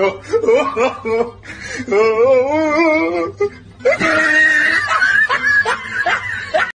の。